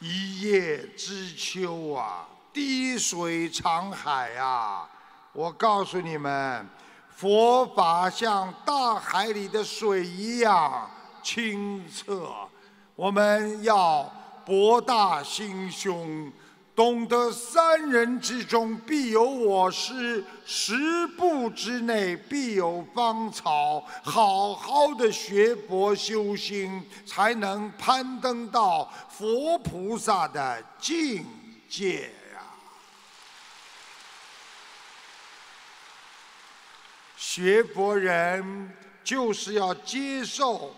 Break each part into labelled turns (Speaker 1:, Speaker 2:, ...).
Speaker 1: 一叶知秋啊，滴水长海啊！我告诉你们，佛法像大海里的水一样清澈。我们要博大心胸。懂得三人之中必有我师，十步之内必有芳草。好好的学佛修心，才能攀登到佛菩萨的境界呀！学佛人就是要接受。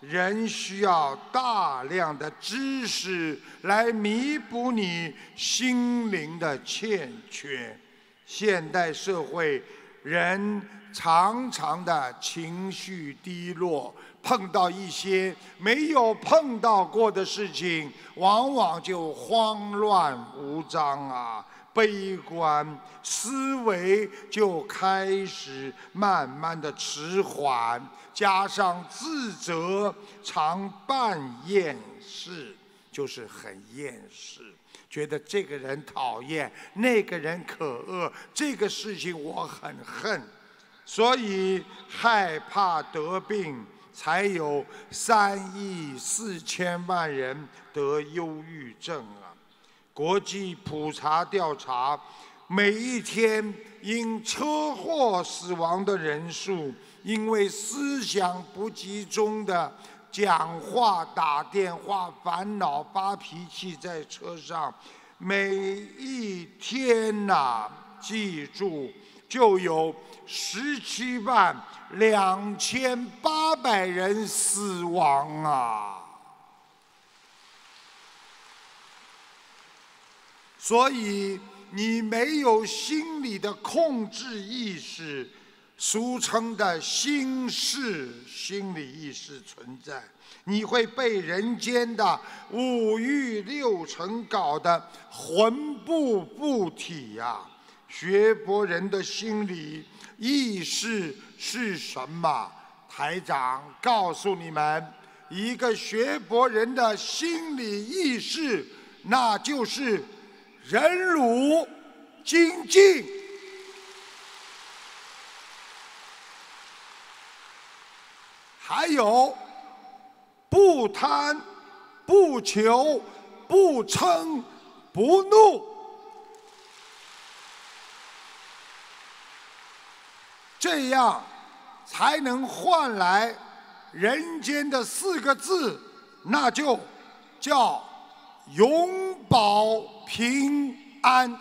Speaker 1: 人需要大量的知识来弥补你心灵的欠缺。现代社会，人常常的情绪低落，碰到一些没有碰到过的事情，往往就慌乱无章啊。悲观思维就开始慢慢的迟缓，加上自责，常办厌世，就是很厌世，觉得这个人讨厌，那个人可恶，这个事情我很恨，所以害怕得病，才有三亿四千万人得忧郁症啊。国际普查调查，每一天因车祸死亡的人数，因为思想不集中的讲话、打电话、烦恼、发脾气，在车上，每一天呐，记住就有十七万两千八百人死亡啊！所以你没有心理的控制意识，俗称的心事心理意识存在，你会被人间的五欲六尘搞得魂不附体呀！学佛人的心理意识是什么？台长告诉你们，一个学佛人的心理意识，那就是。忍辱精进，还有不贪、不求、不嗔、不怒，这样才能换来人间的四个字，那就叫永保。平安。